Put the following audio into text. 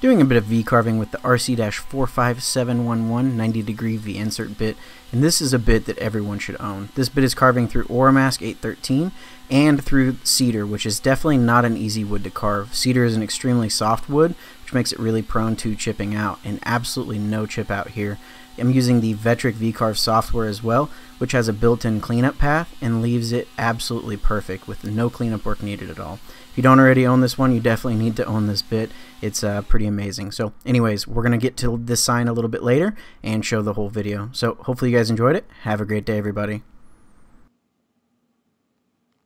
Doing a bit of V carving with the RC-45711 90 degree V insert bit, and this is a bit that everyone should own. This bit is carving through Oramask 813 and through cedar, which is definitely not an easy wood to carve. Cedar is an extremely soft wood, which makes it really prone to chipping out, and absolutely no chip out here. I'm using the Vectric VCarve software as well, which has a built-in cleanup path and leaves it absolutely perfect with no cleanup work needed at all. If you don't already own this one, you definitely need to own this bit. It's uh, pretty amazing. So anyways, we're going to get to this sign a little bit later and show the whole video. So hopefully you guys enjoyed it. Have a great day, everybody.